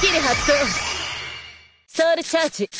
スキル発動。ソウルチャージ。